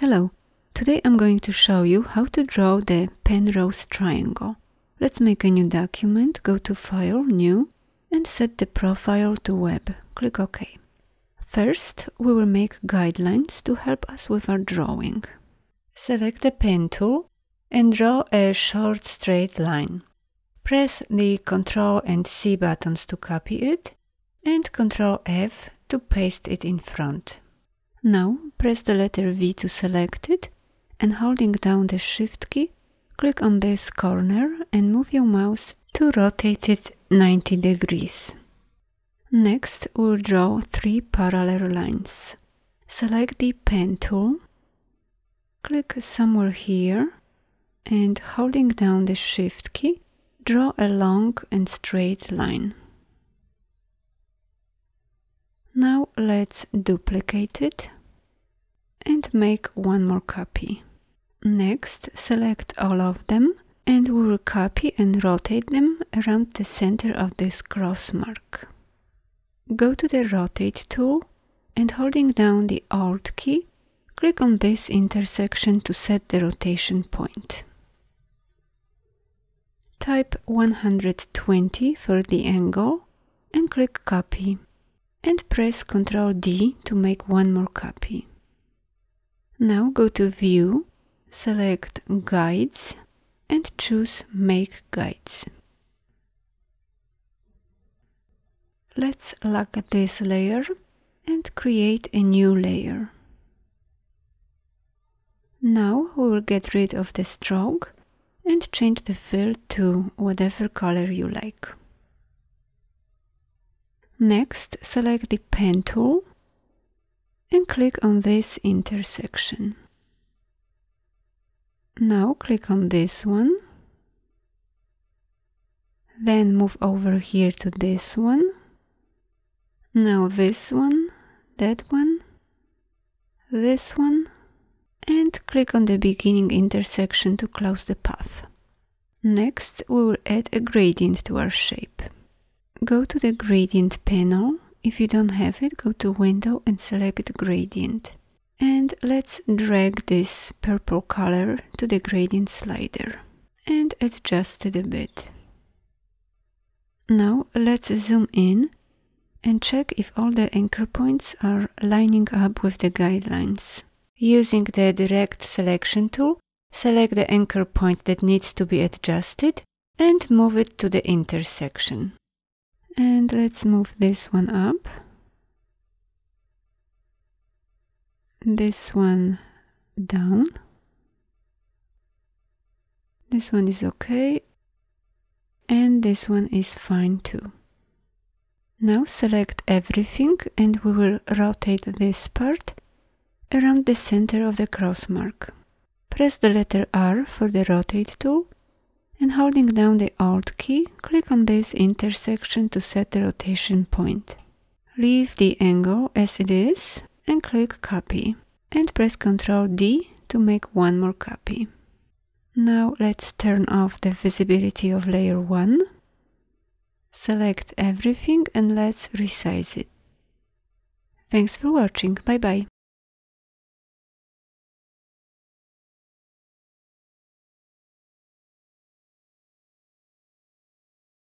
Hello, today I'm going to show you how to draw the Penrose triangle. Let's make a new document, go to File, New, and set the profile to Web. Click OK. First, we will make guidelines to help us with our drawing. Select the pen tool and draw a short straight line. Press the Ctrl and C buttons to copy it and Ctrl F to paste it in front. Now press the letter V to select it and holding down the Shift key, click on this corner and move your mouse to rotate it 90 degrees. Next, we'll draw three parallel lines. Select the pen tool, click somewhere here and holding down the Shift key, draw a long and straight line. Now let's duplicate it make one more copy. Next, select all of them and we will copy and rotate them around the center of this cross mark. Go to the Rotate tool and holding down the Alt key, click on this intersection to set the rotation point. Type 120 for the angle and click Copy and press Ctrl D to make one more copy. Now go to View, select Guides and choose Make Guides. Let's lock this layer and create a new layer. Now we will get rid of the stroke and change the fill to whatever color you like. Next, select the pen tool and click on this intersection. Now click on this one. Then move over here to this one. Now this one, that one, this one, and click on the beginning intersection to close the path. Next, we will add a gradient to our shape. Go to the gradient panel. If you don't have it, go to window and select gradient. And let's drag this purple color to the gradient slider and adjust it a bit. Now let's zoom in and check if all the anchor points are lining up with the guidelines. Using the direct selection tool, select the anchor point that needs to be adjusted and move it to the intersection. And let's move this one up. This one down. This one is okay. And this one is fine too. Now select everything and we will rotate this part around the center of the cross mark. Press the letter R for the rotate tool and holding down the Alt key, click on this intersection to set the rotation point. Leave the angle as it is and click Copy and press Ctrl D to make one more copy. Now let's turn off the visibility of layer 1. Select everything and let's resize it. Thanks for watching, bye bye.